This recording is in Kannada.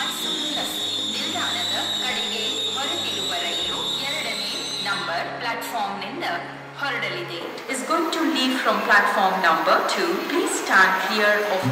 ಮೈಸೂರು ರಸ್ತೆ ನಿಲ್ದಾಣದ ಕಡೆಗೆ ಹೊರಟಿರುವ ರೈಲು ಎರಡನೇ ನಂಬರ್ ಪ್ಲಾಟ್ಫಾರ್ಮ್ನಿಂದ ಹೊರಡಲಿದೆ. Is going to leave from platform number two please stand clear of